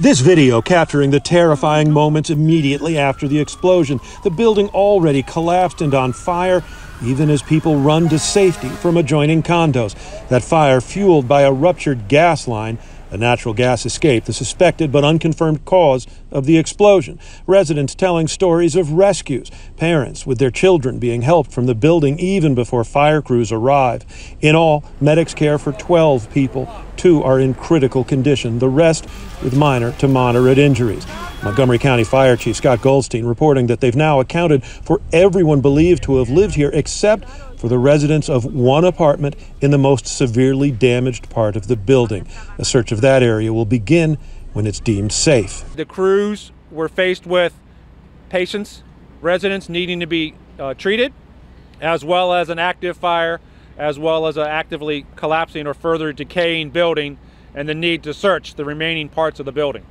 This video capturing the terrifying moments immediately after the explosion. The building already collapsed and on fire, even as people run to safety from adjoining condos. That fire fueled by a ruptured gas line a natural gas escape, the suspected but unconfirmed cause of the explosion. Residents telling stories of rescues, parents with their children being helped from the building even before fire crews arrive. In all, medics care for 12 people. Two are in critical condition, the rest with minor to moderate injuries. Montgomery County Fire Chief Scott Goldstein reporting that they've now accounted for everyone believed to have lived here except for the residents of one apartment in the most severely damaged part of the building. A search of that area will begin when it's deemed safe. The crews were faced with patients, residents needing to be uh, treated, as well as an active fire, as well as an actively collapsing or further decaying building, and the need to search the remaining parts of the building.